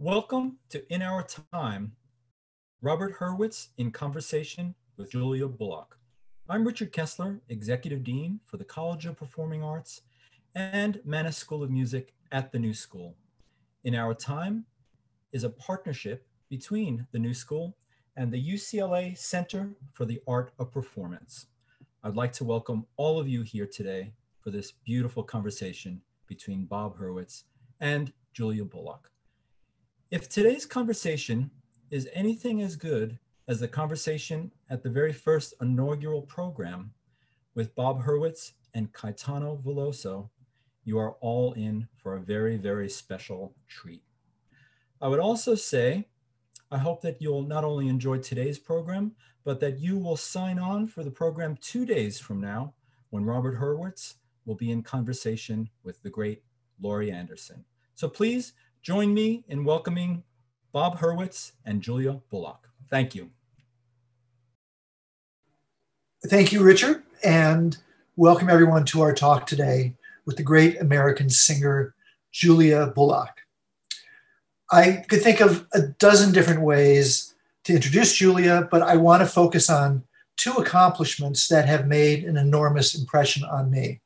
Welcome to In Our Time, Robert Hurwitz in conversation with Julia Bullock. I'm Richard Kessler, Executive Dean for the College of Performing Arts and Mannes School of Music at the New School. In Our Time is a partnership between the New School and the UCLA Center for the Art of Performance. I'd like to welcome all of you here today for this beautiful conversation between Bob Hurwitz and Julia Bullock. If today's conversation is anything as good as the conversation at the very first inaugural program with Bob Hurwitz and Caetano Veloso, you are all in for a very, very special treat. I would also say, I hope that you'll not only enjoy today's program, but that you will sign on for the program two days from now when Robert Hurwitz will be in conversation with the great Laurie Anderson. So please join me in welcoming Bob Hurwitz and Julia Bullock. Thank you. Thank you, Richard, and welcome everyone to our talk today with the great American singer Julia Bullock. I could think of a dozen different ways to introduce Julia, but I want to focus on two accomplishments that have made an enormous impression on me.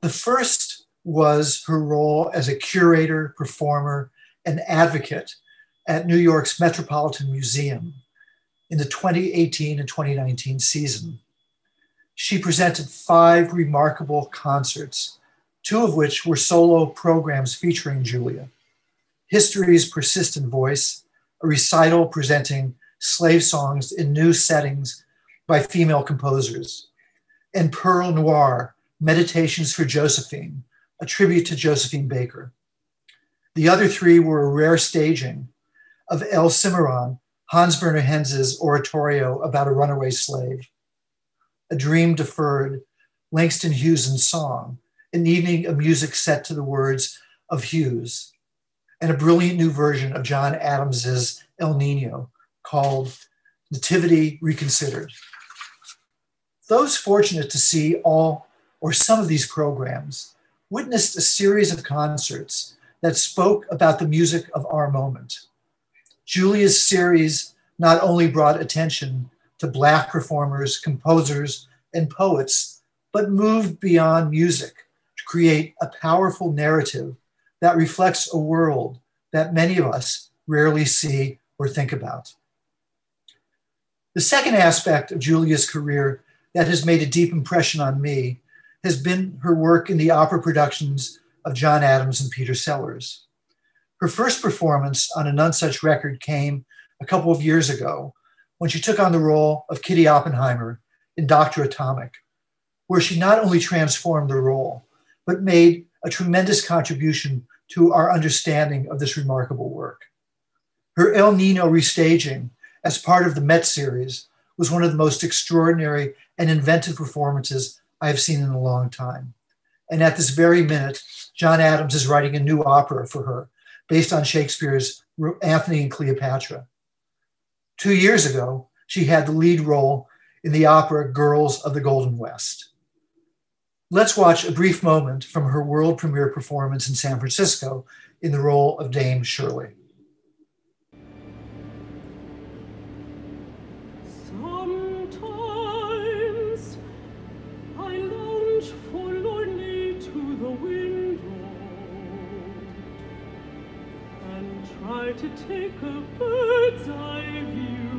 The first was her role as a curator, performer, and advocate at New York's Metropolitan Museum in the 2018 and 2019 season. She presented five remarkable concerts, two of which were solo programs featuring Julia. History's Persistent Voice, a recital presenting slave songs in new settings by female composers, and Perle Noire, Meditations for Josephine, a tribute to Josephine Baker. The other three were a rare staging of El Cimarron, Hans Werner Henze's oratorio about a runaway slave, A Dream Deferred, Langston Hughes' song, an evening of music set to the words of Hughes, and a brilliant new version of John Adams's El Nino called Nativity Reconsidered. Those fortunate to see all or some of these programs witnessed a series of concerts that spoke about the music of our moment. Julia's series not only brought attention to Black performers, composers, and poets, but moved beyond music to create a powerful narrative that reflects a world that many of us rarely see or think about. The second aspect of Julia's career that has made a deep impression on me has been her work in the opera productions of John Adams and Peter Sellars. Her first performance on a Nonesuch record came a couple of years ago when she took on the role of Kitty Oppenheimer in Dr. Atomic, where she not only transformed the role, but made a tremendous contribution to our understanding of this remarkable work. Her El Nino restaging as part of the Met series was one of the most extraordinary and inventive performances I have seen in a long time. And at this very minute, John Adams is writing a new opera for her based on Shakespeare's Antony and Cleopatra. Two years ago, she had the lead role in the opera Girls of the Golden West. Let's watch a brief moment from her world premiere performance in San Francisco in the role of Dame Shirley. To take a bird's eye view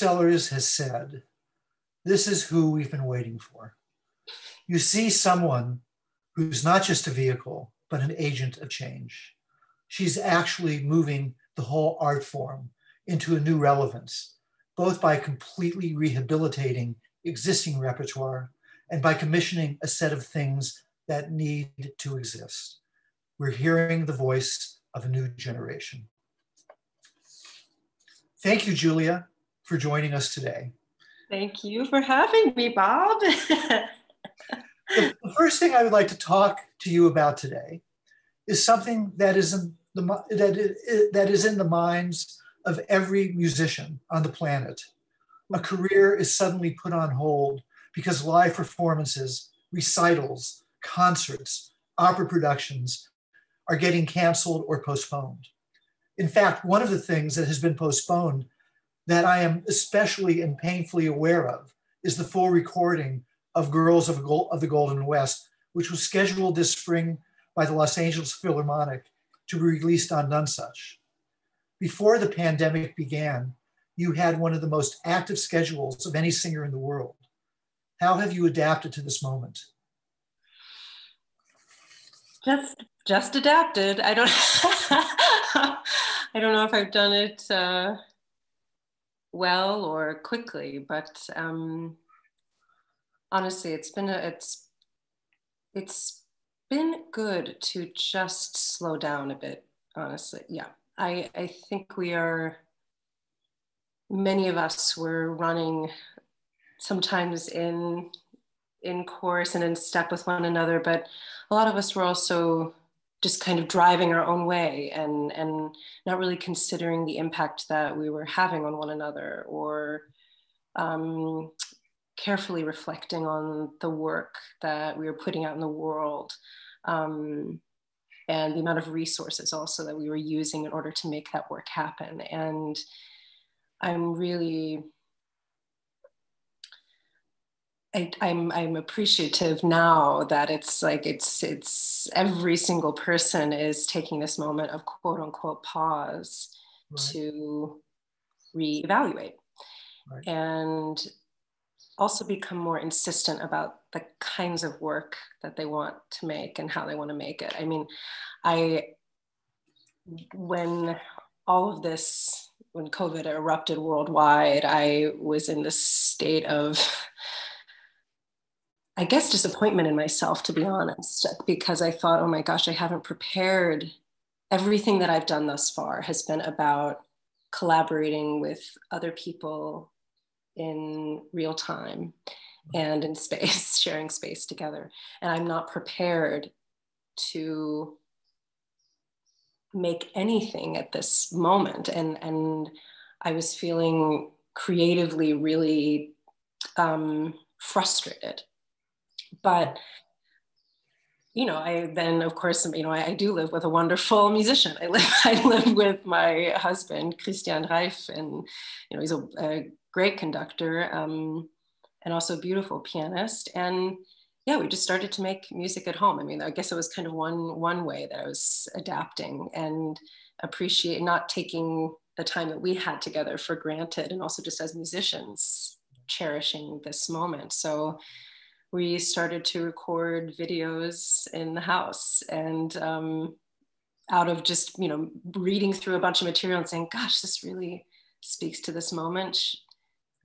Sellars has said, This is who we've been waiting for. You see someone who's not just a vehicle, but an agent of change. She's actually moving the whole art form into a new relevance, both by completely rehabilitating existing repertoire and by commissioning a set of things that need to exist. We're hearing the voice of a new generation. Thank you, Julia, for joining us today. Thank you for having me, Bob. the, first thing I would like to talk to you about today is something that is in the that is, that is in the minds of every musician on the planet. A career is suddenly put on hold because live performances, recitals, concerts, opera productions are getting canceled or postponed. In fact, one of the things that has been postponed that I am especially and painfully aware of is the full recording of Girls of, of the Golden West, which was scheduled this spring by the Los Angeles Philharmonic to be released on Nonesuch. Before the pandemic began, you had one of the most active schedules of any singer in the world. How have you adapted to this moment? Just just adapted. I don't I don't know if I've done it uh, well or quickly, but um, honestly, it's been a, it's it's been good to just slow down a bit. Honestly, yeah, I I think we are many of us were running sometimes in in course and in step with one another but a lot of us were also just kind of driving our own way and and not really considering the impact that we were having on one another or um, carefully reflecting on the work that we were putting out in the world um, and the amount of resources also that we were using in order to make that work happen. And i'm really I, am I'm, I'm appreciative now that it's like it's it's every single person is taking this moment of quote unquote pause right. to reevaluate right. and also become more insistent about the kinds of work that they want to make and how they want to make it. I mean, I when all of this when COVID erupted worldwide, I was in this state of I guess, disappointment in myself, to be honest, because I thought, oh my gosh, I haven't prepared. Everything that I've done thus far has been about collaborating with other people in real time and in space, sharing space together. And I'm not prepared to make anything at this moment. And, and I was feeling creatively really um, frustrated but you know, I then of course, you know, I, I, do live with a wonderful musician. I live, I live with my husband, Christian Reif, and you know, he's a, a great conductor um, and also a beautiful pianist. And yeah, we just started to make music at home. I mean, I guess it was kind of one one way that I was adapting and appreciate not taking the time that we had together for granted, and also just as musicians cherishing this moment. So we started to record videos in the house and um, out of just you know reading through a bunch of material and saying gosh this really speaks to this moment.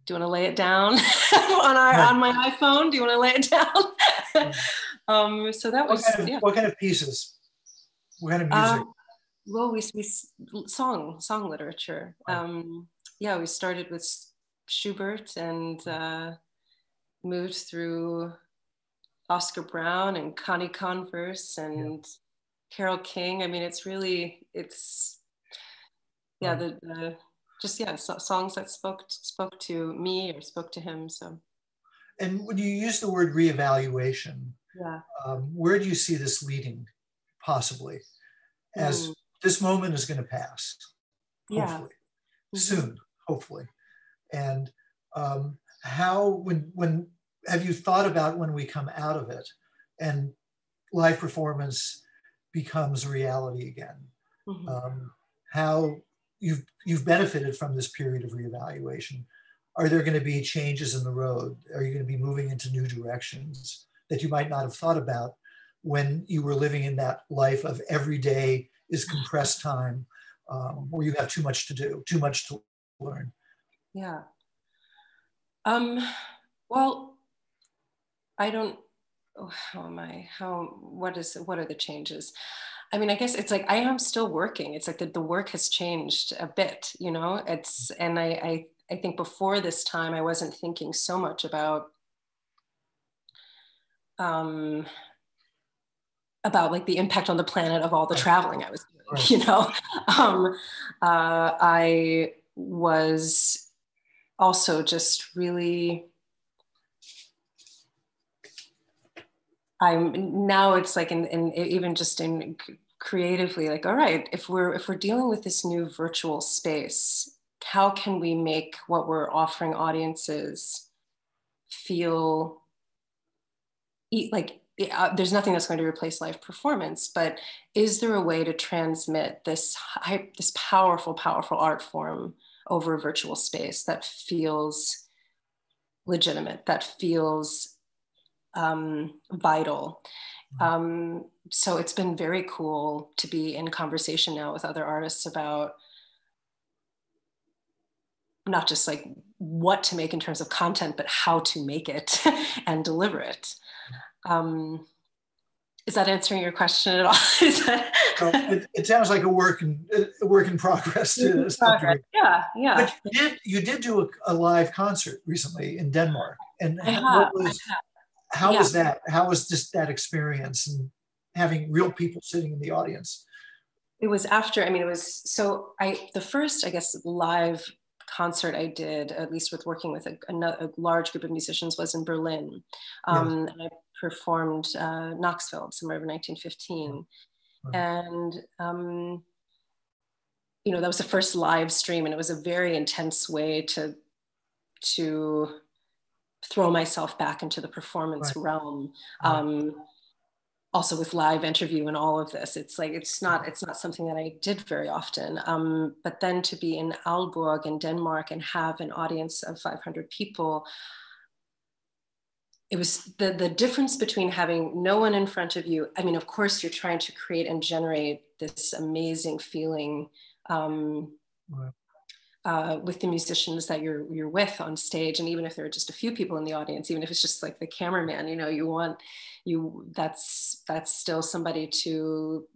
Do you want to lay it down on our on my iphone? Do you want to lay it down? Um, so that was what kind, of, yeah. what kind of pieces? What kind of music? um, well we, we song song literature. Um, yeah we started with schubert and uh, moved through Oscar Brown and Connie Converse and yeah. Carole King. I mean, it's really it's yeah the, the just yeah so, songs that spoke spoke to me or spoke to him. So. And when you use the word reevaluation, yeah, um, where do you see this leading, possibly, as mm. this moment is going to pass, hopefully, yeah. mm-hmm. soon, hopefully, and um, how when when have you thought about when we come out of it and live performance becomes reality again? Mm-hmm. Um, how you've you've benefited from this period of reevaluation. Are there going to be changes in the road? Are you going to be moving into new directions that you might not have thought about when you were living in that life of every day is compressed time um, where you have too much to do, too much to learn? Yeah. Um, well, I don't, oh, how am I, how, what is, what are the changes? I mean, I guess it's like I am still working. It's like the, the work has changed a bit, you know. It's and I, I I think before this time I wasn't thinking so much about um about like the impact on the planet of all the traveling I was doing, you know. Um uh I was also just really I'm now it's like in, in even just in creatively like all right if we're if we're dealing with this new virtual space how can we make what we're offering audiences feel like uh, there's nothing that's going to replace live performance but is there a way to transmit this high, this powerful powerful art form over a virtual space that feels legitimate that feels um, vital um, so it's been very cool to be in conversation now with other artists about not just like what to make in terms of content, but how to make it and deliver it. Um, is that answering your question at all? that... well, it, it, sounds like a work in a work in progress. In progress. Yeah, yeah. But you did you did do a, a live concert recently in Denmark, and I have, what was how yeah. was that? How was just that experience and having real people sitting in the audience? It was after, I mean, it was so I, the first, I guess, live concert I did, at least with working with a, a, a large group of musicians, was in Berlin. Um, I performed uh, Knoxville, summer of 1915. And, um, you know, that was the first live stream, and it was a very intense way to, to throw myself back into the performance right. realm. Um, also with live interview and all of this, it's like it's not it's not something that I did very often. Um, but then to be in Aalborg in Denmark and have an audience of 500 people, it was the the difference between having no one in front of you. I mean, of course, you're trying to create and generate this amazing feeling. Um, right uh, with the musicians that you're you're with on stage and even if there are just a few people in the audience even if it's just like the cameraman you know you want you that's that's still somebody to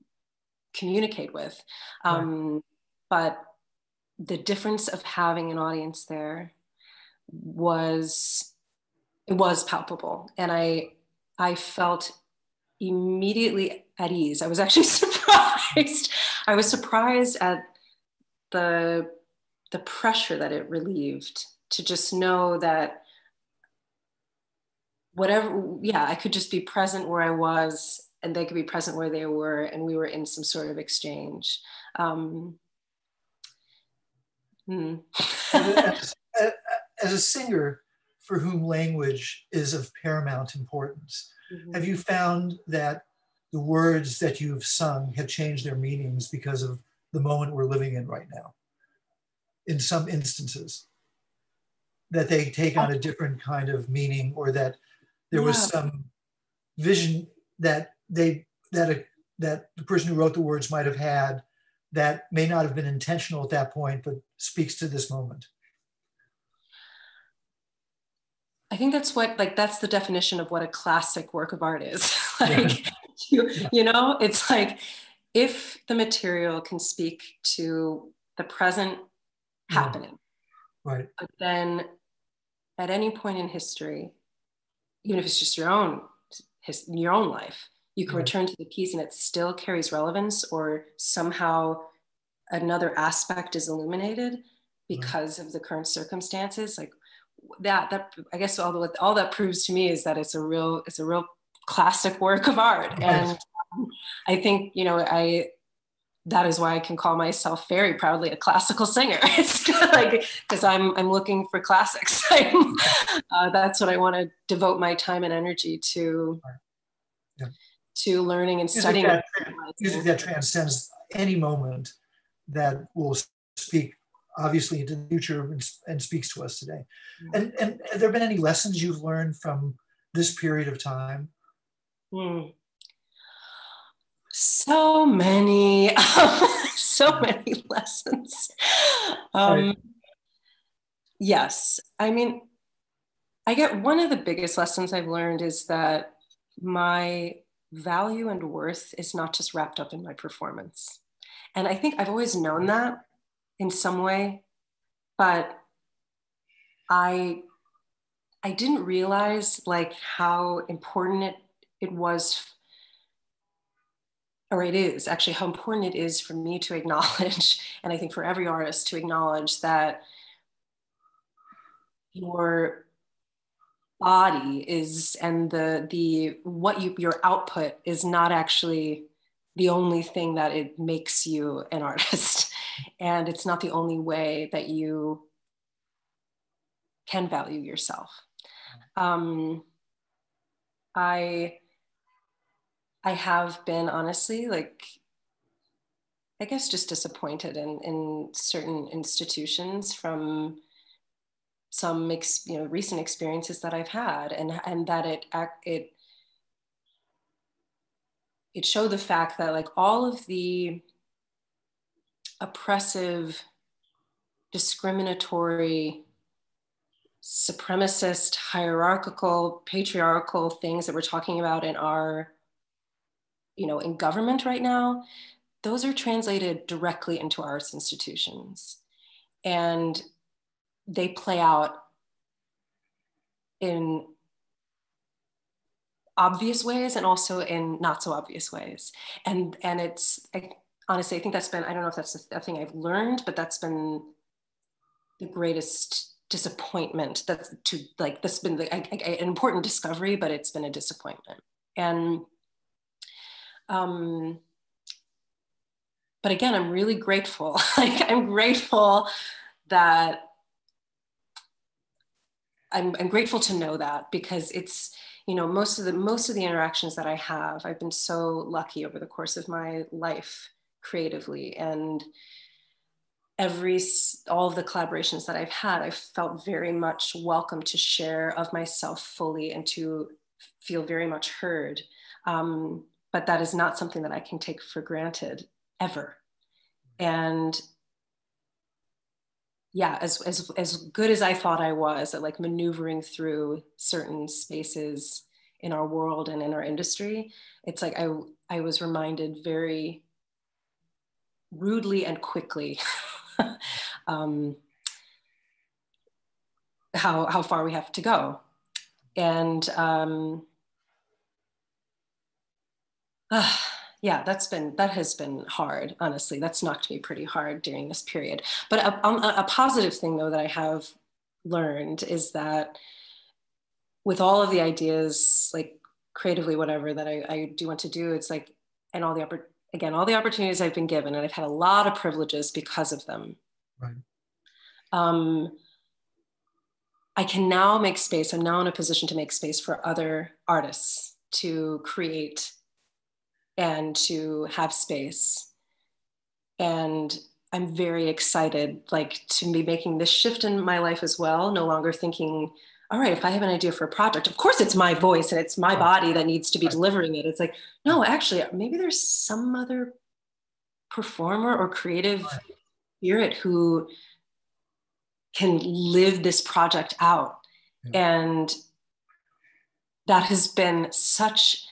communicate with. Um, right. but the difference of having an audience there was it was palpable and i i felt immediately at ease. I was actually surprised. I was surprised at the the pressure that it relieved to just know that whatever yeah i could just be present where i was and they could be present where they were and we were in some sort of exchange um, hmm. as, as, a singer for whom language is of paramount importance mm-hmm. have you found that the words that you've sung have changed their meanings because of the moment we're living in right now in some instances that they take on a different kind of meaning or that there yeah. was some vision that they that a, that the person who wrote the words might have had that may not have been intentional at that point but speaks to this moment i think that's what like that's the definition of what a classic work of art is like yeah. you, you know it's like if the material can speak to the present happening. Right. But then at any point in history, even if it's just your own his, your own life, you can right. return to the piece and it still carries relevance or somehow another aspect is illuminated because right. of the current circumstances. Like that, that I guess all, the, all that proves to me is that it's a real, it's a real classic work of art. Right. And um, I think, you know, I, that is why I can call myself very proudly a classical singer. It's like because I'm I'm looking for classics. uh, that's what I want to devote my time and energy to. Yeah. To learning and music studying. That, music that transcends any moment that will speak obviously into the future and, and speaks to us today. Mm. And and have there been any lessons you've learned from this period of time? Mm. So many, so many lessons. Um, right. Yes. I mean, I get one of the biggest lessons I've learned is that my value and worth is not just wrapped up in my performance. And I think I've always known that in some way, but I I didn't realize like how important it it was or it is actually how important it is for me to acknowledge and I think for every artist to acknowledge that your body is and the the what you your output is not actually the only thing that it makes you an artist. And it's not the only way that you can value yourself. Um, i i have been honestly like i guess just disappointed in in certain institutions from some ex, you know recent experiences that I've had, and and that it it it showed the fact that like all of the oppressive, discriminatory, supremacist, hierarchical, patriarchal things that we're talking about in our you know in government right now those are translated directly into arts institutions. And they play out in obvious ways and also in not so obvious ways. And and it's I, honestly i think that's been i don't know if that's a thing i've learned but that's been the greatest disappointment that's to like this been the, I, I, an important discovery but it's been a disappointment. And um but again i'm really grateful. Like i'm grateful that I'm, I'm grateful to know that because it's you know most of the most of the interactions that i have i've been so lucky over the course of my life creatively. And every all of the collaborations that i've had i've felt very much welcome to share of myself fully and to feel very much heard. Um, but that is not something that i can take for granted ever and yeah, as, as, as good as I thought I was at like maneuvering through certain spaces in our world and in our industry, it's like I, I was reminded very rudely and quickly um, how, how far we have to go. And um, uh, yeah that's been that has been hard honestly. That's knocked me pretty hard during this period. But a, um, a, a positive thing though that i have learned is that with all of the ideas like creatively whatever that I, I do want to do it's like and all the again all the opportunities i've been given and i've had a lot of privileges because of them. Right. Um, i can now make space i'm now in a position to make space for other artists to create and to have space. And I'm very excited, like to be making this shift in my life as well. No longer thinking, all right, if I have an idea for a project, of course it's my voice and it's my body that needs to be delivering it. It's like, no, actually, maybe there's some other performer or creative spirit who can live this project out. And that has been such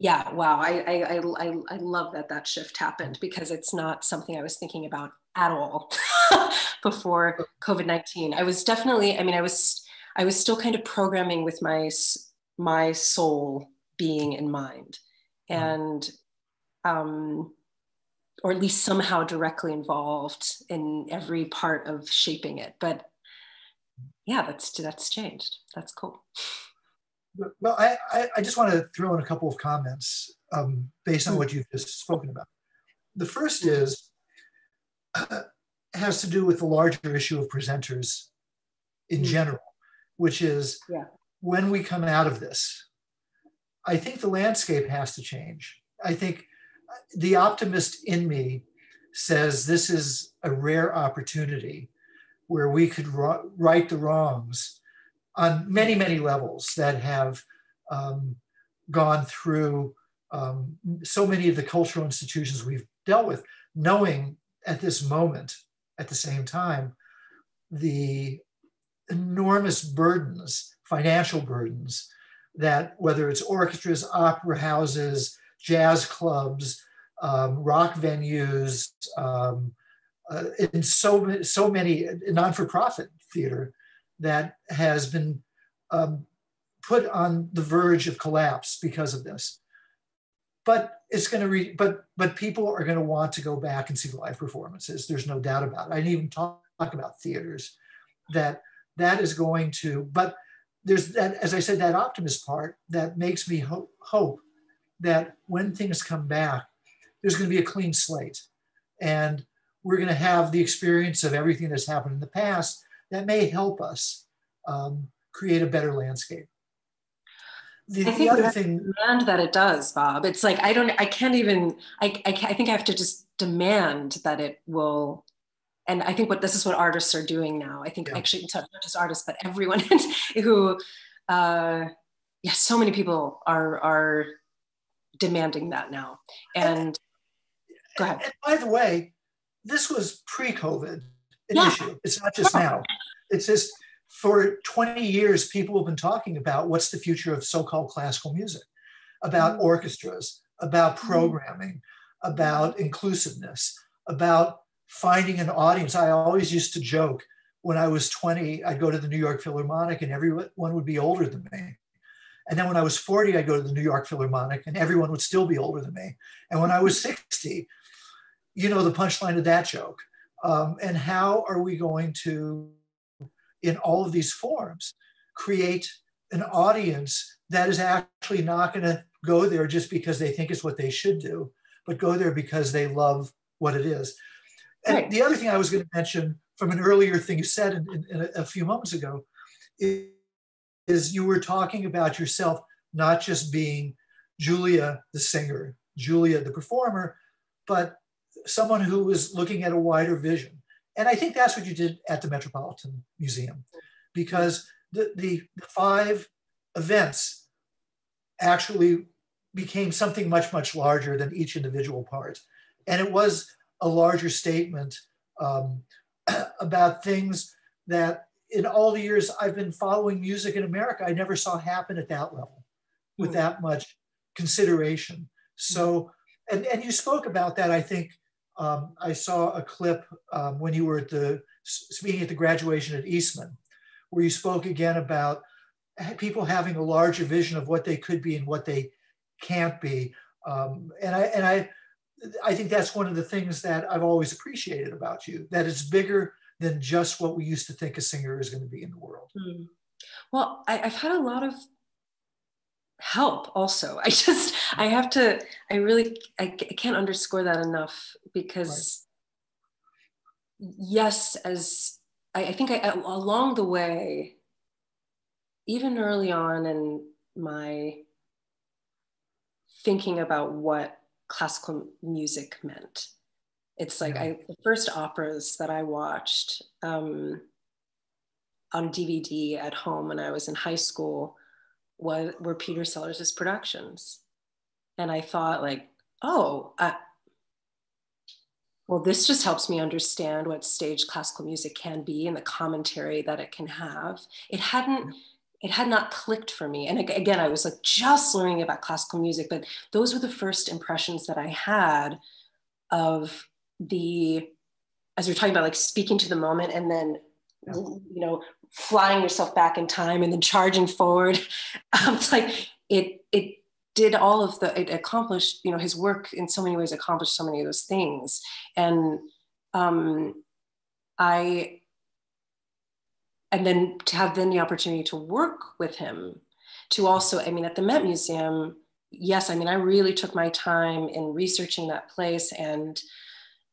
yeah wow I, I i i love that that shift happened because it's not something i was thinking about at all before covid-19 i was definitely i mean i was i was still kind of programming with my my soul being in mind and um or at least somehow directly involved in every part of shaping it but yeah that's that's changed. That's cool well, I, I just want to throw in a couple of comments um, based on hmm. what you've just spoken about. The first is uh, has to do with the larger issue of presenters in hmm. general, which is yeah. when we come out of this, I think the landscape has to change. I think the optimist in me says this is a rare opportunity where we could right the wrongs on many, many levels that have um, gone through um, so many of the cultural institutions we've dealt with, knowing at this moment, at the same time, the enormous burdens, financial burdens, that whether it's orchestras, opera houses, jazz clubs, um, rock venues, um, uh, in so, so many non-for-profit theater that has been um, put on the verge of collapse because of this. But it's going to re- but but people are going to want to go back and see live performances. There's no doubt about it. I didn't even talk, talk about theaters. That that is going to. But there's that, as I said, that optimist part that makes me hope, hope that when things come back, there's going to be a clean slate, and we're going to have the experience of everything that's happened in the past that may help us um, create a better landscape. The, I think the other thing demand that it does, Bob. It's like I don't, I can't even. I, I, I think I have to just demand that it will. And I think what this is what artists are doing now. I think yeah. actually not just artists, but everyone who, uh, yeah, so many people are are demanding that now. And, and go ahead. And by the way, this was pre-COVID an yeah. issue. It's not just now. It's just for 20 years, people have been talking about what's the future of so-called classical music, about mm-hmm. orchestras, about mm-hmm. programming, about inclusiveness, about finding an audience. I always used to joke when I was 20, I'd go to the New York Philharmonic and everyone would be older than me. And then when I was 40, I'd go to the New York Philharmonic and everyone would still be older than me. And when I was 60, you know the punchline of that joke. Um, and how are we going to in all of these forms create an audience that is actually not going to go there just because they think it's what they should do, but go there because they love what it is. And right. the other thing I was going to mention from an earlier thing you said in, in, in a, a, few moments ago is, is you were talking about yourself not just being Julia the singer, Julia the performer, but someone who was looking at a wider vision. And I think that's what you did at the Metropolitan Museum, because the, the, the five events actually became something much, much larger than each individual part. And it was a larger statement um, about things that in all the years I've been following music in America, I never saw happen at that level with hmm. that much consideration. So, and, and you spoke about that, I think, um, I saw a clip um, when you were at the speaking at the graduation at Eastman, where you spoke again about people having a larger vision of what they could be and what they can't be. Um, and I and I I think that's one of the things that I've always appreciated about you that it's bigger than just what we used to think a singer is going to be in the world. Mm. Well, I, I've had a lot of help also i just i have to i really i, I can't underscore that enough because right. yes as I, I think I, along the way even early on in my thinking about what classical music meant it's like yeah. I, the first operas that i watched um, on dvd at home when i was in high school was, were Peter Sellars' productions. And I thought, like, oh, uh, well, this just helps me understand what stage classical music can be and the commentary that it can have. It hadn't, it had not clicked for me. And again, I was like just learning about classical music, but those were the first impressions that I had of the, as you're talking about, like speaking to the moment and then, yeah. you know, flying yourself back in time and then charging forward. Um, it's like it it did all of the it accomplished you know his work in so many ways accomplished so many of those things and um, I and then to have then the opportunity to work with him to also I mean at the Met Museum yes I mean I really took my time in researching that place and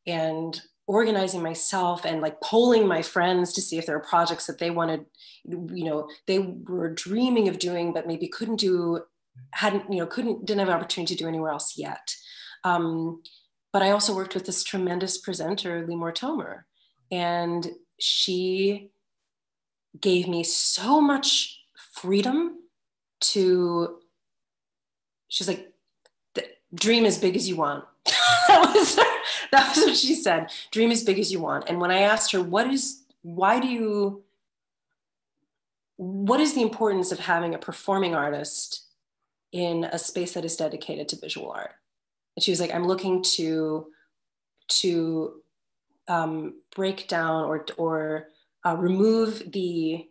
and organizing myself and like polling my friends to see if there are projects that they wanted you know they were dreaming of doing but maybe couldn't do hadn't you know couldn't didn't have an opportunity to do anywhere else yet um, but i also worked with this tremendous presenter limor tomer and she gave me so much freedom to she's like dream as big as you want. that was that was what she said. Dream as big as you want. And when I asked her, what is why do you what is the importance of having a performing artist in a space that is dedicated to visual art? And she was like, I'm looking to to um, break down or or uh, remove the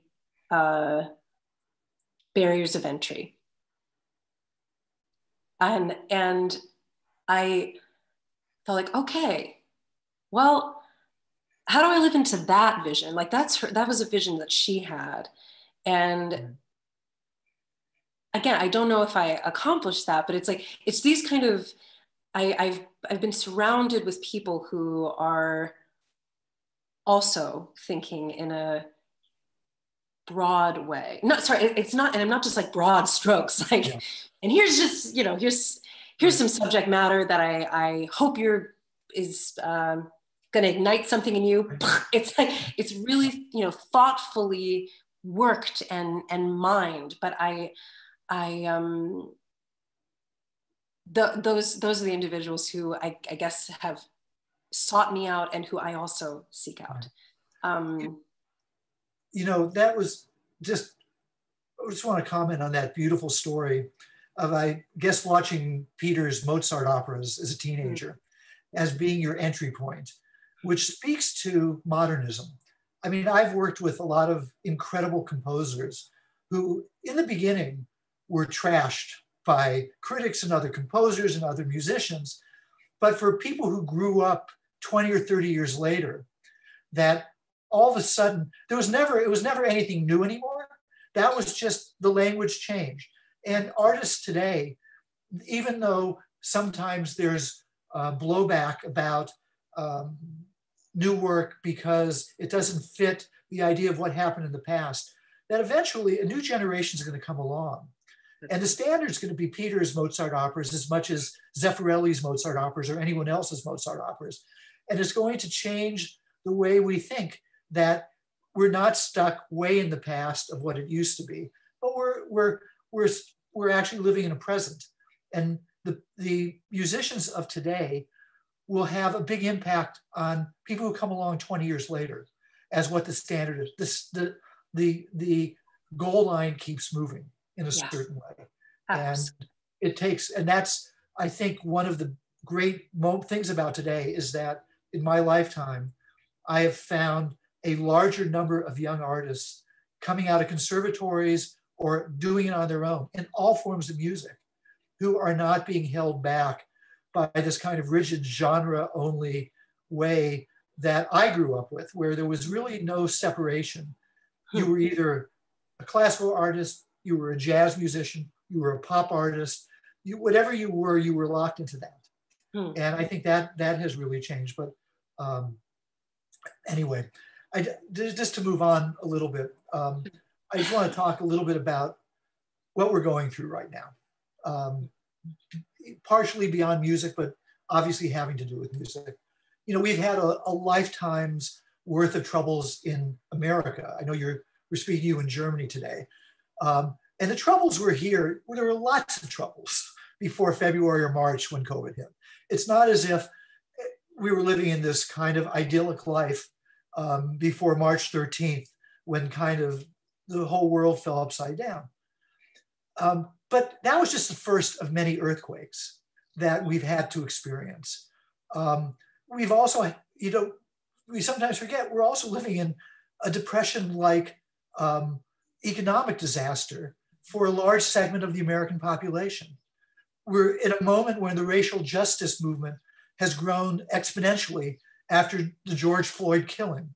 uh, barriers of entry. And and I felt like, okay, well, how do I live into that vision? Like that's her, that was a vision that she had. And mm-hmm. again, I don't know if I accomplished that, but it's like, it's these kind of, I, I've, I've been surrounded with people who are also thinking in a broad way. Not sorry, it's not, and I'm not just like broad strokes, like, yeah. and here's just, you know, here's, here's some subject matter that I, I hope you're is um, going to ignite something in you. It's like it's really you know thoughtfully worked and and mined. But I I um the, those those are the individuals who I, I guess have sought me out and who I also seek out. Um, you know that was just I just want to comment on that beautiful story of I guess watching Peter's Mozart operas as a teenager mm-hmm. as being your entry point, which speaks to modernism. I mean, I've worked with a lot of incredible composers who, in the beginning, were trashed by critics and other composers and other musicians. But for people who grew up 20 or 30 years later, that all of a sudden there was never it was never anything new anymore. That was just the language changed. And artists today, even though sometimes there's uh, blowback about um, new work because it doesn't fit the idea of what happened in the past, that eventually a new generation is going to come along. And the standard is going to be Peter's Mozart operas as much as Zeffirelli's Mozart operas or anyone else's Mozart operas. And it's going to change the way we think that we're not stuck way in the past of what it used to be, but we're, we're, we're we're actually living in a present. And the, the musicians of today will have a big impact on people who come along 20 years later as what the standard is. This, the, the, the goal line keeps moving in a yeah. certain way. Absolutely. And it takes, and that's, I think, one of the great things about today is that in my lifetime, I have found a larger number of young artists coming out of conservatories or doing it on their own in all forms of music who are not being held back by this kind of rigid genre only way that I grew up with, where there was really no separation. You were either a classical artist, you were a jazz musician, you were a pop artist, you, whatever you were, you were locked into that. Hmm. And I think that that has really changed. But um, anyway, I, just to move on a little bit, um, I just want to talk a little bit about what we're going through right now. Um, partially beyond music, but obviously having to do with music. You know, we've had a, a lifetime's worth of troubles in America. I know you're we're speaking to you in Germany today. Um, and the troubles were here, well, there were lots of troubles before February or March when COVID hit. It's not as if we were living in this kind of idyllic life um, before March 13th, when kind of the whole world fell upside down. Um, but that was just the first of many earthquakes that we've had to experience. Um, we've also, you know, we sometimes forget we're also living in a depression like um, economic disaster for a large segment of the American population. We're in a moment when the racial justice movement has grown exponentially after the George Floyd killing.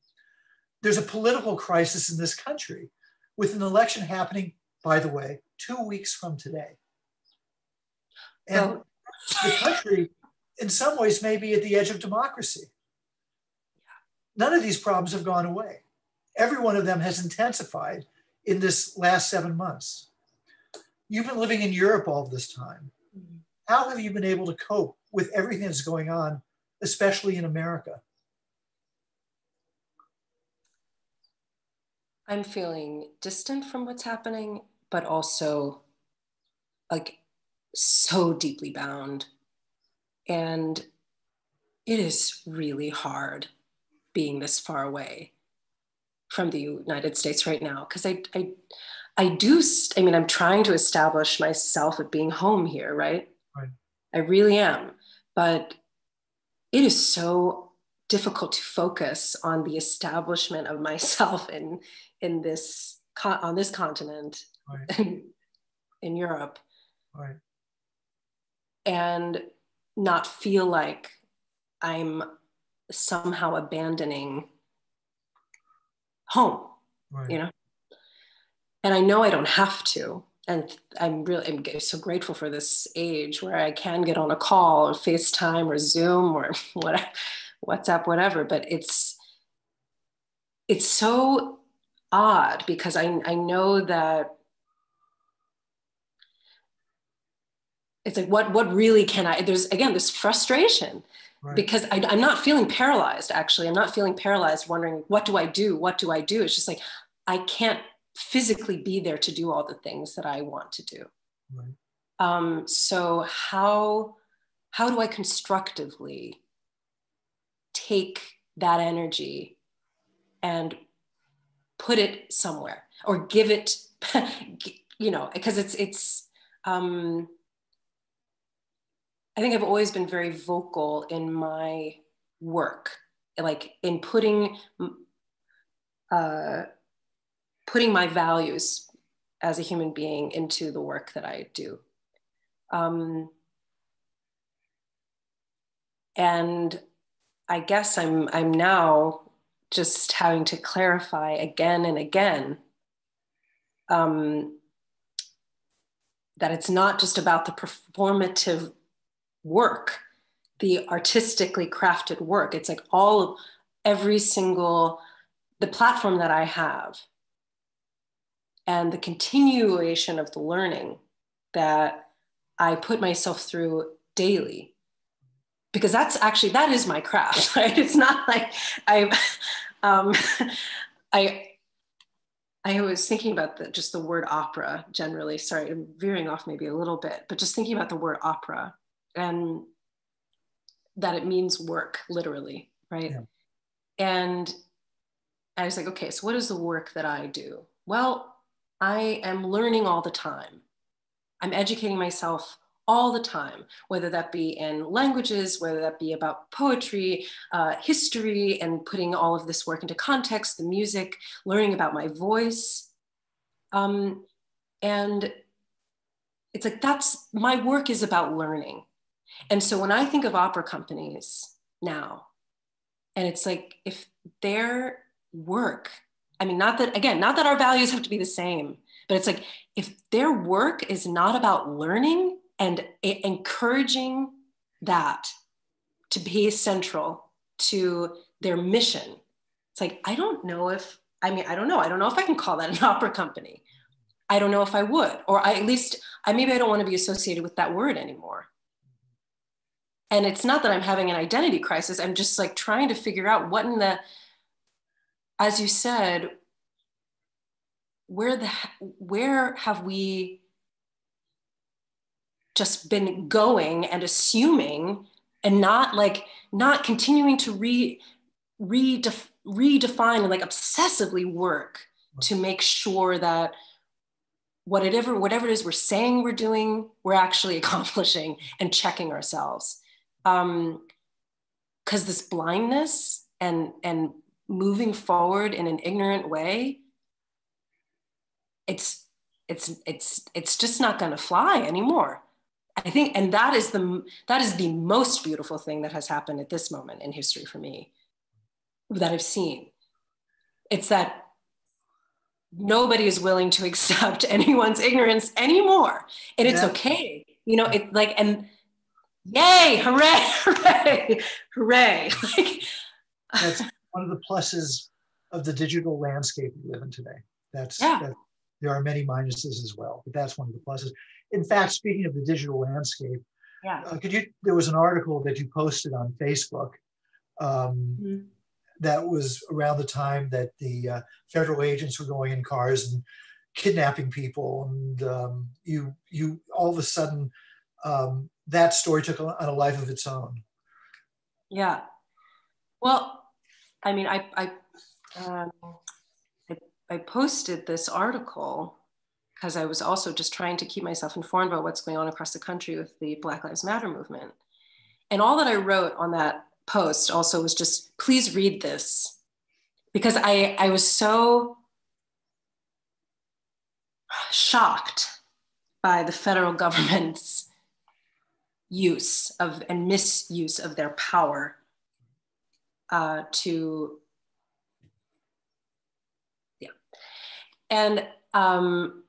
There's a political crisis in this country with an election happening, by the way, two weeks from today. And oh. the country, in some ways, may be at the edge of democracy. None of these problems have gone away. Every one of them has intensified in this last seven months. You've been living in Europe all this time. Mm-hmm. How have you been able to cope with everything that's going on, especially in America? I'm feeling distant from what's happening, but also like so deeply bound And it is really hard being this far away from the United States right now because I, I I do I mean I'm trying to establish myself at being home here, right? Right. I really am. But it is so difficult to focus on the establishment of myself in in this on this continent right. in, in Europe. Right. And not feel like I'm somehow abandoning home, Right. you know? And I know I don't have to. And I'm really I'm so grateful for this age where I can get on a call or FaceTime or Zoom or whatever, WhatsApp, whatever. But it's it's so odd because I, I know that it's like what what really can I there's again this frustration Right. because I, I'm not feeling paralyzed actually I'm not feeling paralyzed wondering what do I do what do I do it's just like I can't physically be there to do all the things that I want to do Right. um, so how how do I constructively take that energy and put it somewhere or give it you know because it's it's um i think i've always been very vocal in my work like in putting uh putting my values as a human being into the work that i do. Um and i guess i'm i'm now just having to clarify again and again um, that it's not just about the performative work, the artistically crafted work. It's like all, of every single, the platform that I have and the continuation of the learning that I put myself through daily because that's actually that is my craft right? It's not like i um i i was thinking about the, just the word opera generally. Sorry i'm veering off maybe a little bit but just thinking about the word opera and that it means work literally right? Yeah. and i was like okay so what is the work that i do? Well i am learning all the time. I'm educating myself all the time, whether that be in languages, whether that be about poetry, uh, history, and putting all of this work into context, the music, learning about my voice. Um, and it's like that's my work is about learning. And so when I think of opera companies now, and it's like if their work, I mean, not that, again, not that our values have to be the same, but it's like if their work is not about learning, and encouraging that to be central to their mission. It's like, I don't know if, I mean, I don't know. I don't know if I can call that an opera company. I don't know if I would, or I, at least I maybe I don't want to be associated with that word anymore. And it's not that I'm having an identity crisis. I'm just like trying to figure out what in the, as you said, where the where have we just been going and assuming and not like not continuing to re, redef, redefine and like obsessively work to make sure that whatever whatever it is we're saying we're doing we're actually accomplishing and checking ourselves. Um because this blindness and and moving forward in an ignorant way it's it's it's it's just not going to fly anymore I think, and that is the that is the most beautiful thing that has happened at this moment in history for me that I've seen. It's that nobody is willing to accept anyone's ignorance anymore, and it's Yeah. okay. You know, it like and yay, hooray, hooray, hooray! Like, That's one of the pluses of the digital landscape we live in today. That's Yeah. that, there are many minuses as well, but that's one of the pluses. In fact, speaking of the digital landscape, yeah. uh, could you? There was an article that you posted on Facebook um, Mhm. that was around the time that the uh, federal agents were going in cars and kidnapping people, and um, you you all of a sudden um, that story took on a life of its own. Yeah. Well, I mean, I I um, I, I posted this article because I was also just trying to keep myself informed about what's going on across the country with the Black Lives Matter movement. And all that I wrote on that post also was just please read this because I I was so shocked by the federal government's use of and misuse of their power uh, to yeah and um,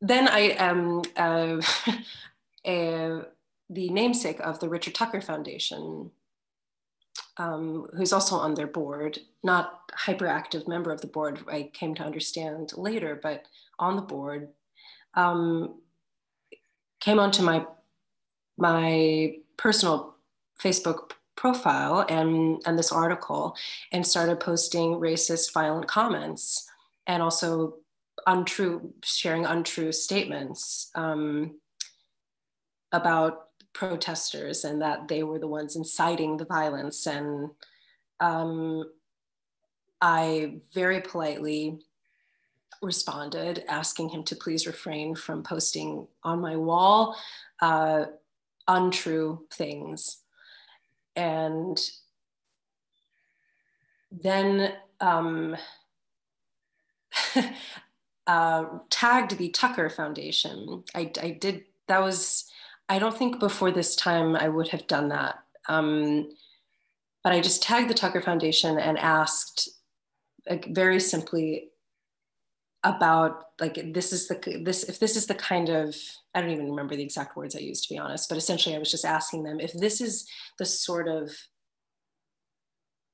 then i am uh, uh, the namesake of the richard tucker foundation um, who's also on their board not hyperactive member of the board i came to understand later but on the board um, came onto my my personal Facebook profile and, and this article and started posting racist, violent comments and also untrue, sharing untrue statements um, about protesters and that they were the ones inciting the violence. And um, I very politely responded asking him to please refrain from posting on my wall uh, untrue things. And then um, uh, tagged the Tucker Foundation. I, I, did, that was, I don't think before this time I would have done that. Um, but I just tagged the Tucker Foundation and asked like, very simply, about like this is the this if this is the kind of i don't even remember the exact words i used to be honest but essentially i was just asking them if this is the sort of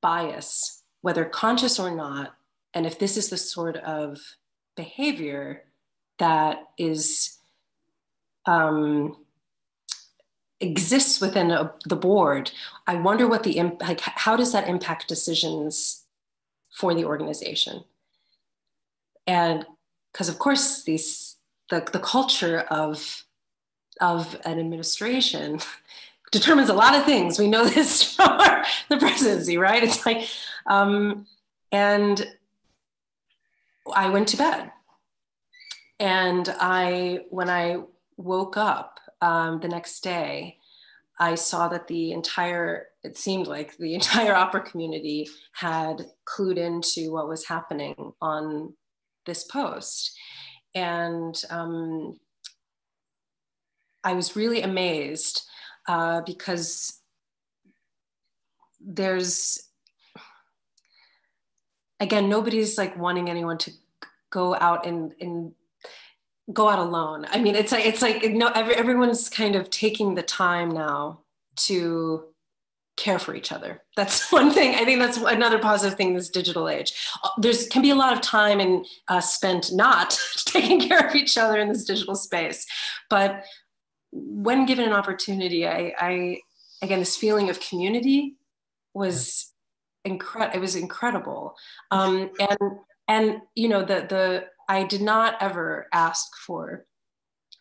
bias whether conscious or not and if this is the sort of behavior that is um, exists within a, the board. I wonder what the like how does that impact decisions for the organization? And because of course these the, the culture of of an administration determines a lot of things. We know this from our, the presidency right? It's like um, and i went to bed and i when i woke up um, the next day i saw that the entire it seemed like the entire opera community had clued into what was happening on this post. And um, I was really amazed uh, because there's, again, nobody's like wanting anyone to go out and, and go out alone. I mean, it's like, it's like, no, every, everyone's kind of taking the time now to care for each other. That's one thing. I think that's another positive thing this digital age. Uh, there's can be a lot of time and uh, spent not taking care of each other in this digital space, but when given an opportunity, I, I again this feeling of community was incredible. It was incredible, um, and and you know the the I did not ever ask for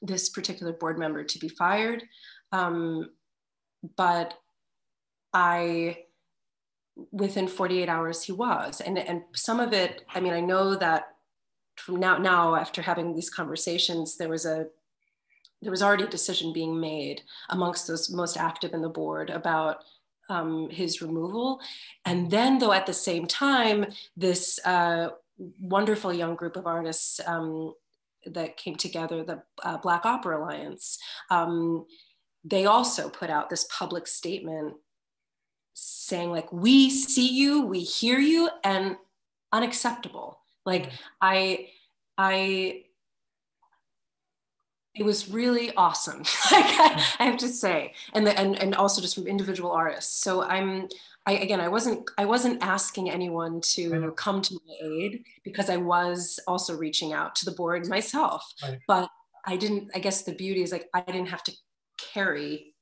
this particular board member to be fired, um, but I within 48 hours he was. And and some of it i mean i know that from now now after having these conversations there was a there was already a decision being made amongst those most active in the board about um, his removal and then though at the same time this uh, wonderful young group of artists um, that came together the uh, black opera alliance um, they also put out this public statement saying like we see you we hear you and unacceptable like mm-hmm. i i it was really awesome like I, I, have to say and the, and and also just from individual artists so i'm i again i wasn't i wasn't asking anyone to come to my aid because i was also reaching out to the board myself right. but i didn't i guess the beauty is like i didn't have to carry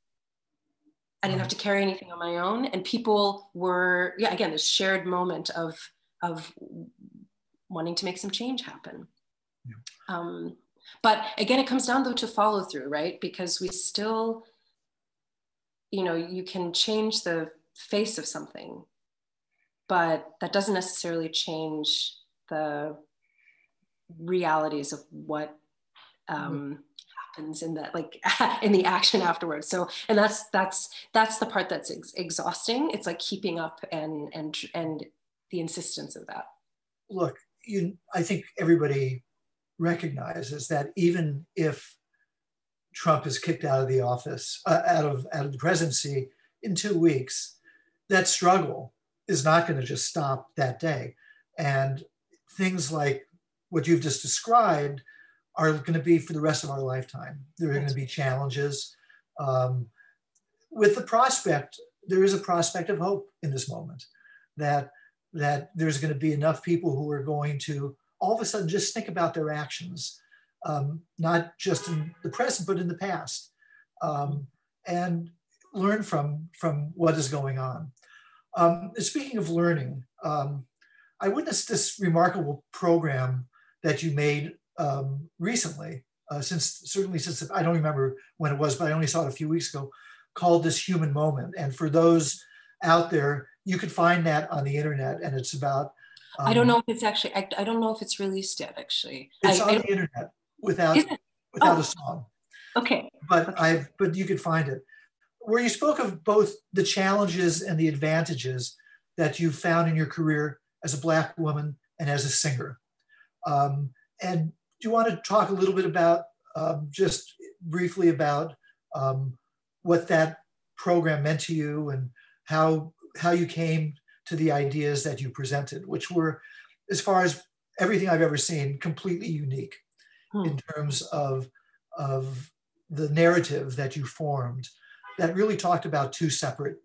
I didn't have to carry anything on my own. And people were, yeah, again, this shared moment of of wanting to make some change happen. Yeah. Um, but again, it comes down though to follow through, right? Because we still you know you can change the face of something but that doesn't necessarily change the realities of what um, mm-hmm. happens in that like in the action afterwards so and that's that's that's the part that's ex- exhausting it's like keeping up and and and the insistence of that look you i think everybody recognizes that even if Trump is kicked out of the office, uh, out of out of the presidency in two weeks, that struggle is not going to just stop that day. And things like what you've just described are going to be for the rest of our lifetime. There are going to be challenges. Um, with the prospect, there is a prospect of hope in this moment that that there's going to be enough people who are going to all of a sudden just think about their actions um, not just in the present, but in the past, um, and learn from, from what is going on. Um, speaking of learning, um, I witnessed this remarkable program that you made um, recently, uh, since certainly since I don't remember when it was, but I only saw it a few weeks ago, called This Human Moment. And for those out there, you could find that on the internet, and it's about um, I don't know if it's actually. I, I, don't know if it's released yet. Actually, it's I, on I, the internet without without oh. a song. Okay. But okay. I've but you could find it. Where you spoke of both the challenges and the advantages that you found in your career as a black woman and as a singer. Um, and do you want to talk a little bit about um, just briefly about um, what that program meant to you and how how you came to the ideas that you presented, which were, as far as everything I've ever seen, completely unique hmm. in terms of, of the narrative that you formed that really talked about two separate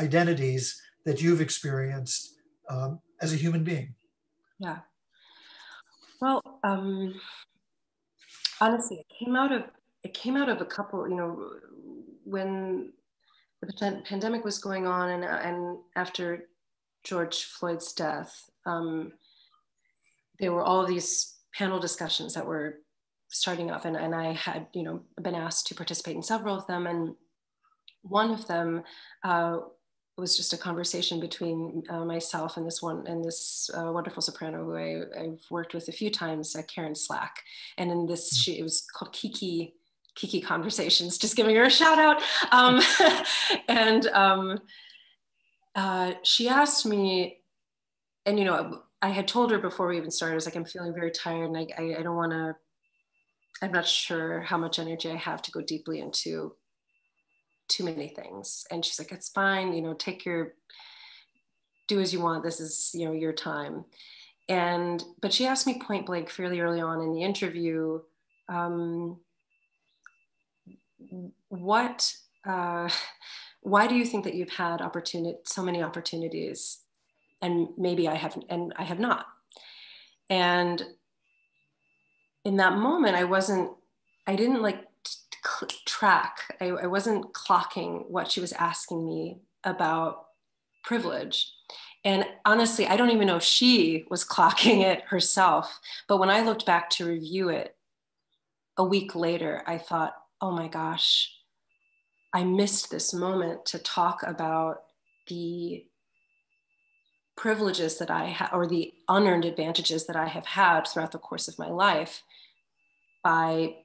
identities that you've experienced um, as a human being. Yeah. Well, um, honestly, it came out of it came out of a couple. You know, when the pandemic was going on, and and after George Floyd's death, um, there were all these panel discussions that were starting off and, and i had you know been asked to participate in several of them and one of them uh, was just a conversation between uh, myself and this one and this uh, wonderful soprano who I, have worked with a few times, uh, Karen Slack. And in this, she it was called Kiki Kiki Conversations. Just giving her a shout out. Um, and um, uh, she asked me, and you know, I had told her before we even started, I was like, I'm feeling very tired and I, I, I don't want to, I'm not sure how much energy I have to go deeply into too many things. And she's like, it's fine, you know, take your, do as you want. This is, you know, your time. And, but she asked me point blank fairly early on in the interview, um, what, uh, why do you think that you've had opportunity, so many opportunities and maybe I have and I have not. And in that moment, I wasn't, I didn't like track, I, I wasn't clocking what she was asking me about privilege. And honestly, I don't even know if she was clocking it herself. But when I looked back to review it a week later, I thought, oh my gosh, I missed this moment to talk about the privileges that I have, or the unearned advantages that I have had throughout the course of my life by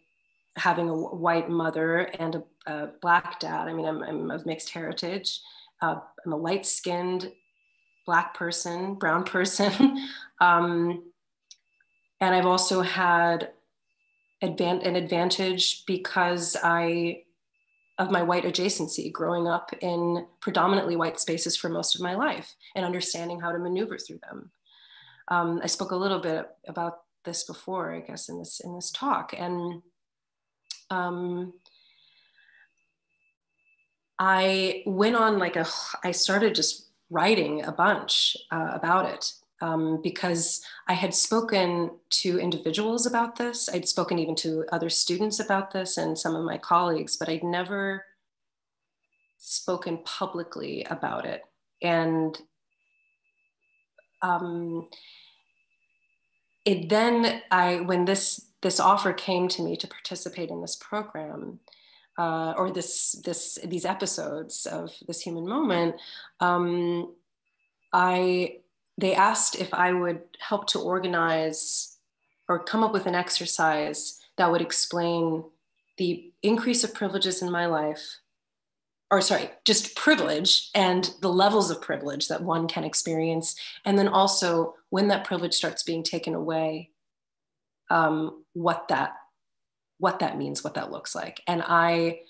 having a white mother and a, a black dad. I mean, I'm, I'm of mixed heritage. Uh, I'm a light skinned black person, brown person. um, and I've also had advan- an advantage because I of my white adjacency growing up in predominantly white spaces for most of my life and understanding how to maneuver through them. Um, I spoke a little bit about this before, I guess, in this in this talk, and um, I went on like a. I started just writing a bunch uh, about it um, because I had spoken to individuals about this. I'd spoken even to other students about this and some of my colleagues, but I'd never spoken publicly about it. And um, it then I when this this offer came to me to participate in this program, uh, or this this these episodes of this human moment, um, I they asked if I would help to organize or come up with an exercise that would explain the increase of privileges in my life or sorry, just privilege and the levels of privilege that one can experience. And then also when that privilege starts being taken away, um, what that what that means, what that looks like. And I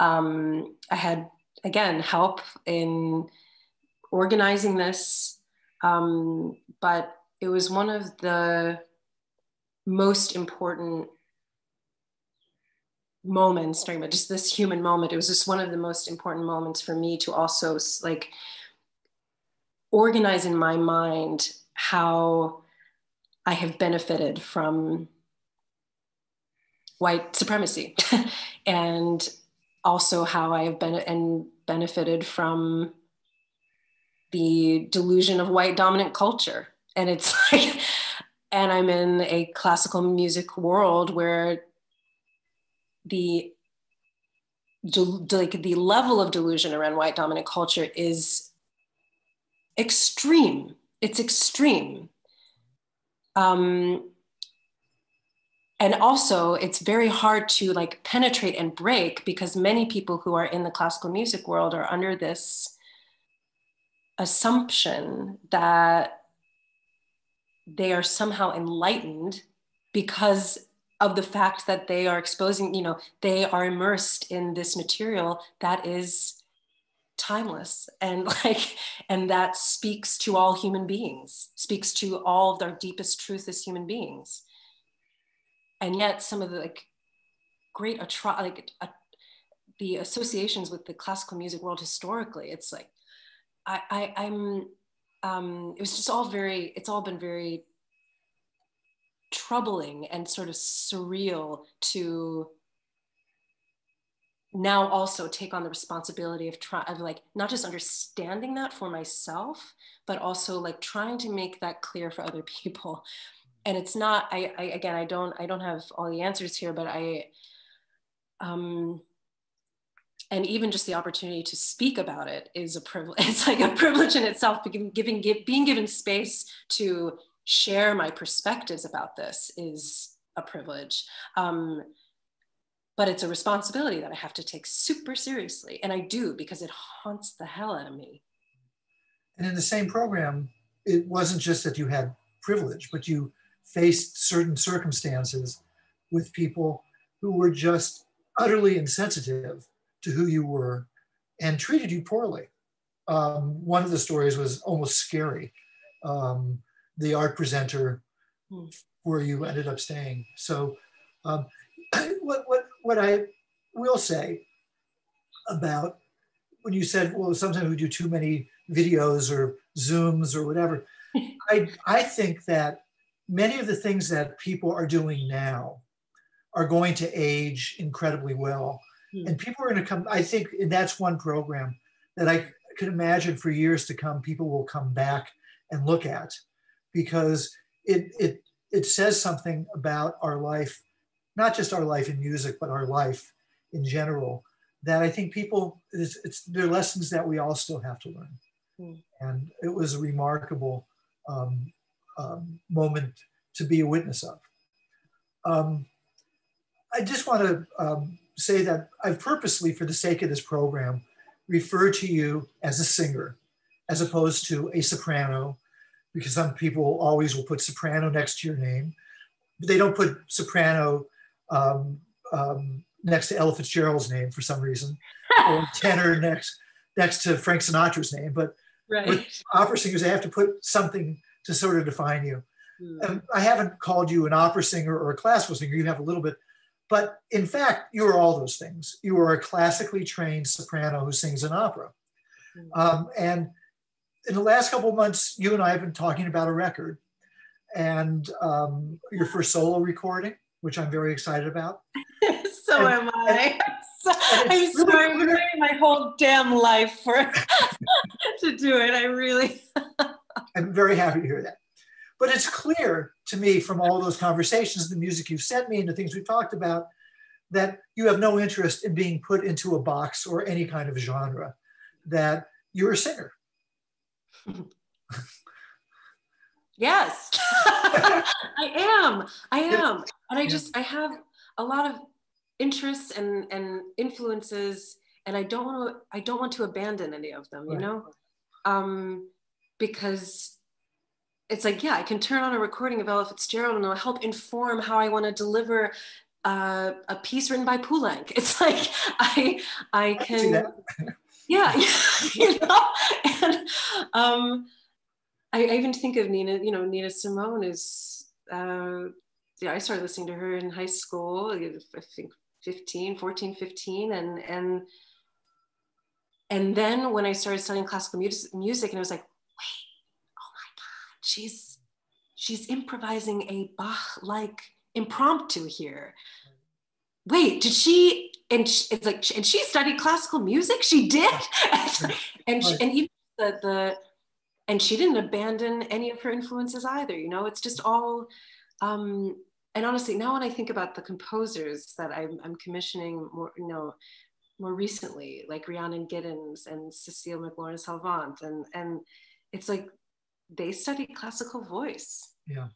um, I had again help in organizing this, um, but it was one of the most important moments during but just this human moment. It was just one of the most important moments for me to also like organize in my mind how i have benefited from white supremacy and also how i have been and benefited from the delusion of white dominant culture. And it's like and i'm in a classical music world where the like the level of delusion around white dominant culture is extreme. It's extreme. Um, and also it's very hard to like penetrate and break because many people who are in the classical music world are under this assumption that they are somehow enlightened because of the fact that they are exposing, you know, they are immersed in this material that is timeless and like and that speaks to all human beings speaks to all of their deepest truth as human beings. And yet some of the like great atro- like uh, the associations with the classical music world historically it's like i, I i'm um it was just all very it's all been very troubling and sort of surreal to now also take on the responsibility of trying of like not just understanding that for myself but also like trying to make that clear for other people. And it's not I, I again i don't i don't have all the answers here but i um and even just the opportunity to speak about it is a privilege it's like a privilege in itself giving, giving being given space to share my perspectives about this is a privilege. Um, but it's a responsibility that I have to take super seriously. And I do because it haunts the hell out of me. And in the same program, it wasn't just that you had privilege, but you faced certain circumstances with people who were just utterly insensitive to who you were and treated you poorly. Um, one of the stories was almost scary. Um, the art presenter where you ended up staying. So, um, what, what, what I will say about when you said, well, sometimes we do too many videos or Zooms or whatever, I, I think that many of the things that people are doing now are going to age incredibly well. Hmm. And people are going to come, I think, and that's one program that I could imagine for years to come, people will come back and look at because it, it, it says something about our life, not just our life in music, but our life in general, that I think people, it's, it's they're lessons that we all still have to learn. Mm. And it was a remarkable um, um, moment to be a witness of. Um, I just want to um, say that I've purposely, for the sake of this program, referred to you as a singer as opposed to a soprano because some people always will put soprano next to your name. But they don't put soprano um, um, next to Ella Fitzgerald's name for some reason, or tenor next next to Frank Sinatra's name. But right. with opera singers, they have to put something to sort of define you. Mm. And I haven't called you an opera singer or a classical singer. You have a little bit, but in fact, you are all those things. You are a classically trained soprano who sings an opera, mm. um, and in the last couple of months, you and I have been talking about a record and um, your first solo recording, which I'm very excited about. so and, am I. And, I'm sorry, I'm waiting my whole damn life for to do it. I really. I'm very happy to hear that. But it's clear to me from all those conversations, the music you've sent me, and the things we've talked about, that you have no interest in being put into a box or any kind of genre, that you're a singer. yes, I am. I am. And I just, I have a lot of interests and, and influences and I don't want to, I don't want to abandon any of them, you right. know? Um, because it's like, yeah, I can turn on a recording of Ella Fitzgerald and it'll help inform how I want to deliver uh, a piece written by Poulenc. It's like I I can, yeah, you know, and um, I, I, even think of Nina. You know, Nina Simone is. Uh, yeah, I started listening to her in high school. I think 15, 14, 15, and and and then when I started studying classical music, music, and I was like, wait, she's she's improvising a Bach like impromptu here. Wait, did she? And she, it's like, and she studied classical music. She did, and she, and even the the, and she didn't abandon any of her influences either. You know, it's just all. Um, and honestly, now when I think about the composers that I'm, I'm commissioning more, you know, more recently, like Rhiannon Giddens and Cecile McLorin Salvant, and and it's like they study classical voice. Yeah.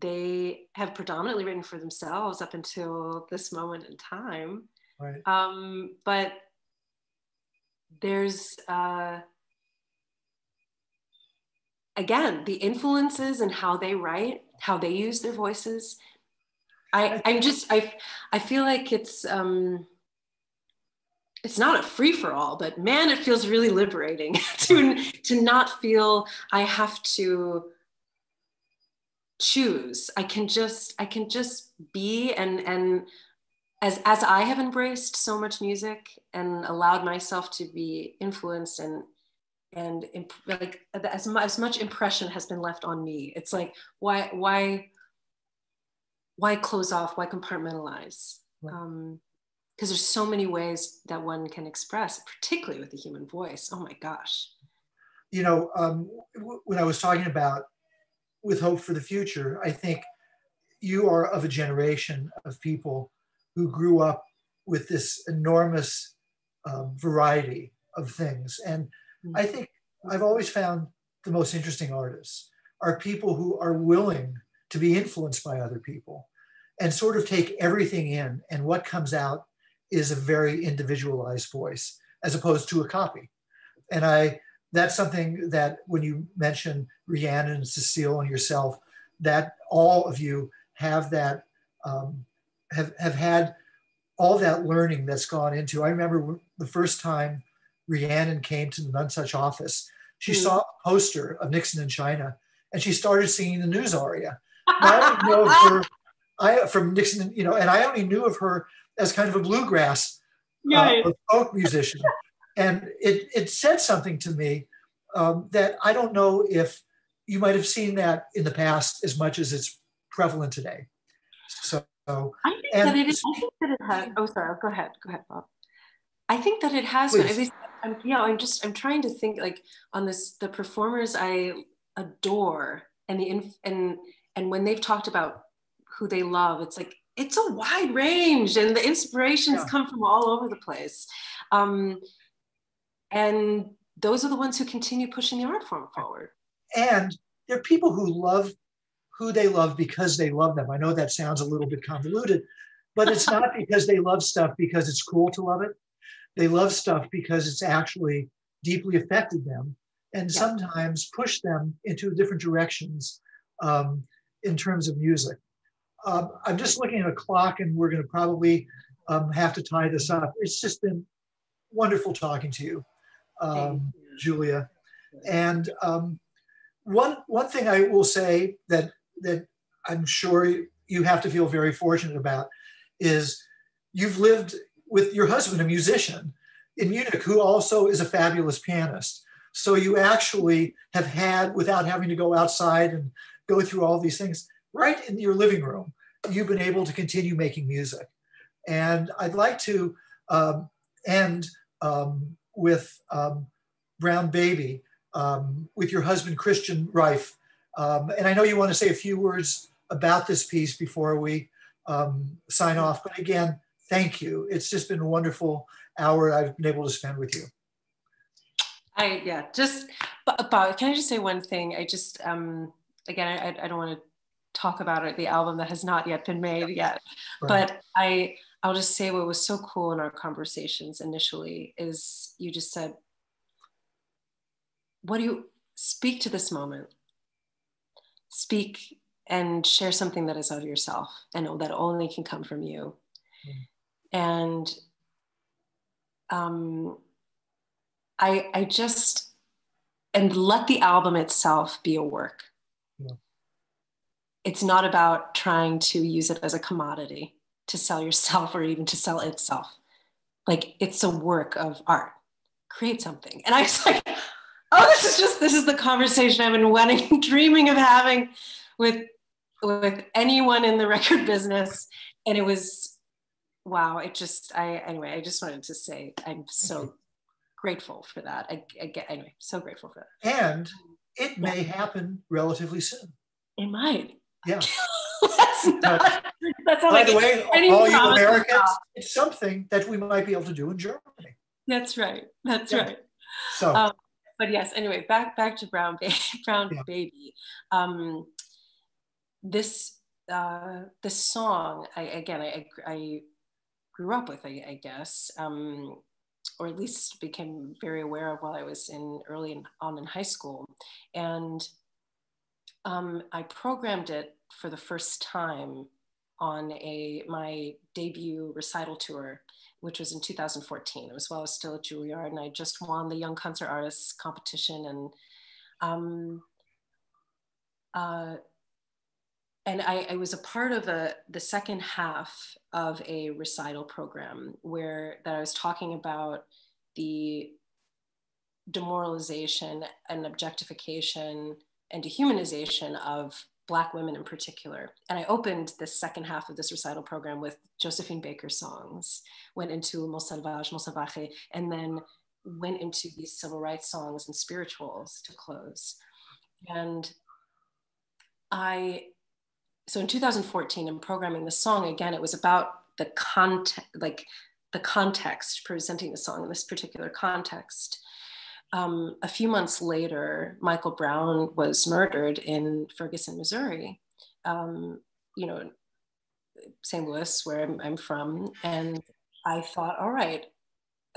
They have predominantly written for themselves up until this moment in time. Right. Um, but there's uh, again the influences and how they write, how they use their voices. I, I'm just I I feel like it's um, it's not a free for all, but man, it feels really liberating to to not feel I have to choose. I can just I can just be and and as as I have embraced so much music and allowed myself to be influenced and and imp- like as much, as much impression has been left on me. It's like why why why close off? Why compartmentalize? Um, because there's so many ways that one can express, particularly with the human voice. Oh my gosh. You know, um, when I was talking about with hope for the future, I think you are of a generation of people who grew up with this enormous um, variety of things. And mm-hmm. I think I've always found the most interesting artists are people who are willing to be influenced by other people and sort of take everything in and what comes out is a very individualized voice as opposed to a copy. And I that's something that when you mention Rhiannon and Cecile and yourself, that all of you have that um, have have had all that learning that's gone into. I remember the first time Rhiannon came to the Nonesuch office, she mm. saw a poster of Nixon in China, and she started singing the news aria. I don't know of her, I from Nixon, you know, and I only knew of her as kind of a bluegrass uh, folk musician. And it, it said something to me um, that I don't know if you might have seen that in the past as much as it's prevalent today. So, I think that it is. I think that it has. Oh, sorry. Go ahead. Go ahead, Bob. I think that it has. Been, at least, I'm, know, I'm just. I'm trying to think like on this. The performers I adore, and the and and when they've talked about who they love, it's like it's a wide range and the inspirations yeah. come from all over the place. Um, and those are the ones who continue pushing the art form forward. And there are people who love who they love because they love them. I know that sounds a little bit convoluted but it's not because they love stuff because it's cool to love it. They love stuff because it's actually deeply affected them and yeah. sometimes push them into different directions um, in terms of music um, I'm just looking at a clock and we're going to probably um, have to tie this up. It's just been wonderful talking to you, um, Julia. And um, one, one thing I will say that, that I'm sure you have to feel very fortunate about is you've lived with your husband, a musician in Munich, who also is a fabulous pianist. So you actually have had, without having to go outside and go through all these things, right in your living room, you've been able to continue making music. And I'd like to um, end um, with um, Brown Baby, um, with your husband, Christian Reif. Um, and I know you want to say a few words about this piece before we um, sign off. But again, thank you. It's just been a wonderful hour I've been able to spend with you. I yeah, just about. Can I just say one thing? I just again, I, I don't want to talk about it, the album that has not yet been made yet, right. but I I'll just say what was so cool in our conversations initially is you just said, "What do you speak to this moment? Speak and share something that is of yourself and that only can come from you." Mm. And um, I, I just, and let the album itself be a work. It's not about trying to use it as a commodity to sell yourself or even to sell itself. Like it's a work of art. Create something. And I was like, oh, this is just, this is the conversation I've been wanting, dreaming of having with, with anyone in the record business. And it was, wow, it just, I, anyway, I just wanted to say, I'm so grateful for that. I, I get anyway, so grateful for that. And it may yeah. happen relatively soon. It might. Yeah. that's not, that's not By like the way, all you Americans, it's something that we might be able to do in Germany. That's right. That's yeah. right. So, um, but yes. Anyway, back back to Brown Baby. Brown yeah. Baby. Um, this uh, this song, I again, I, I grew up with, I, I guess. Um, or at least became very aware of while I was in early on in high school. And um, I programmed it for the first time on a my debut recital tour, which was in 2014. It was while I was still at Juilliard, and I just won the Young Concert Artists competition. And um, uh, and I, I, was a part of a, the second half of a recital program where that I was talking about the demoralization and objectification and dehumanization of Black women in particular. And I opened the second half of this recital program with Josephine Baker songs, went into Mon Salvage, Mon Salvaje, and then went into these civil rights songs and spirituals to close. And I so in 2014 in programming the song again it was about the context like the context presenting the song in this particular context um, a few months later michael brown was murdered in ferguson missouri um, you know st louis where I'm, I'm from and i thought all right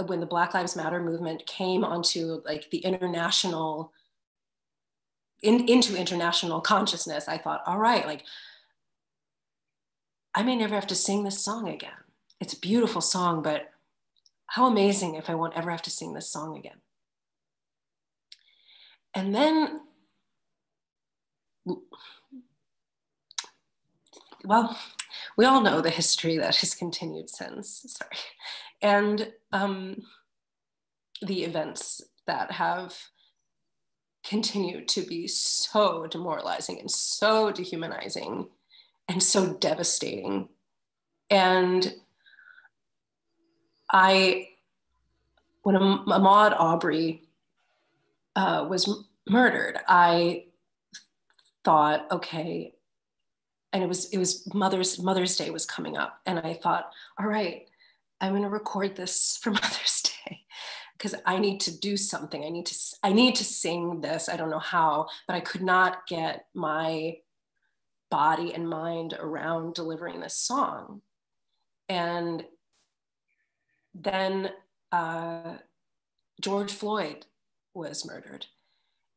when the black lives matter movement came onto like the international in, into international consciousness i thought all right like I may never have to sing this song again. It's a beautiful song, but how amazing if I won't ever have to sing this song again. And then, well, we all know the history that has continued since, sorry, and um, the events that have continued to be so demoralizing and so dehumanizing and so devastating. And I, when Ahmaud Arbery uh, was murdered, I thought, okay, and it was it was Mother's Mother's Day was coming up, and I thought, all right, I'm going to record this for Mother's Day because I need to do something. I need to I need to sing this. I don't know how, but I could not get my body and mind around delivering this song. And then uh, George Floyd was murdered.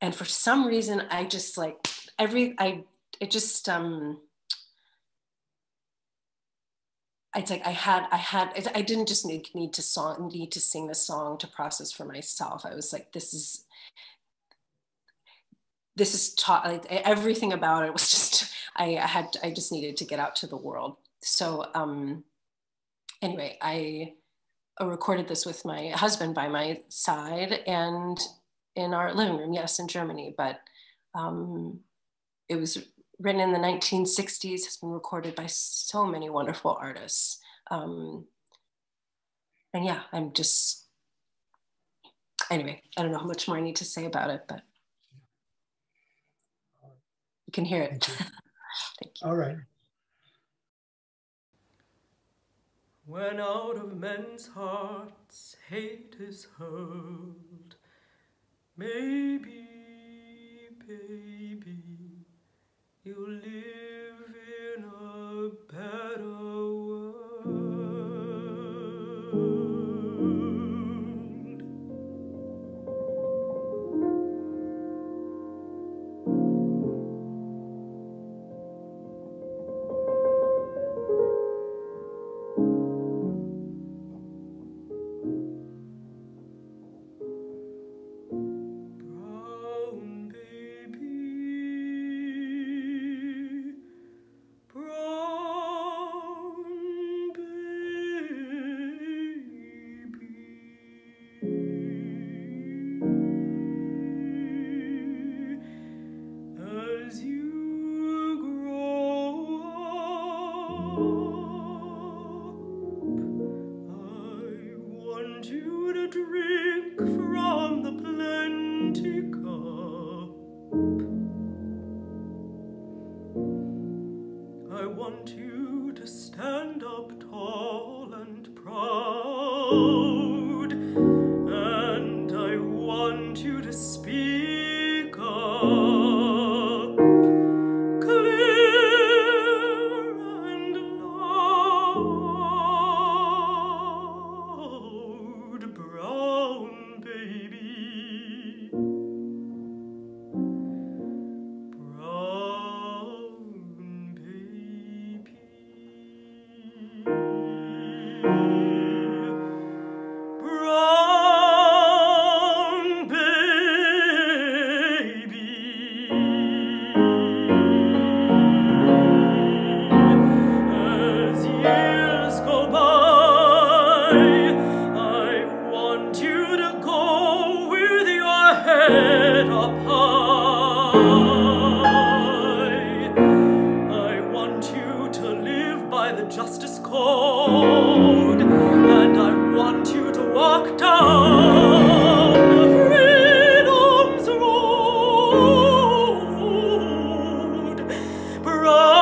And for some reason, I just like every, I, it just, um, it's like I had, I had, I didn't just need, need to song, need to sing the song to process for myself. I was like, this is, this is taught, like, everything about it was just I, had I just needed to get out to the world. So um, anyway, I recorded this with my husband by my side and in our living room, yes, in Germany, but um, it was written in the 1960s, has been recorded by so many wonderful artists. Um, and yeah, I'm just, anyway, I don't know how much more I need to say about it, but you can hear it. Thank you. All right. when out of men's hearts hate is hurled. Maybe, baby, you'll live in a better you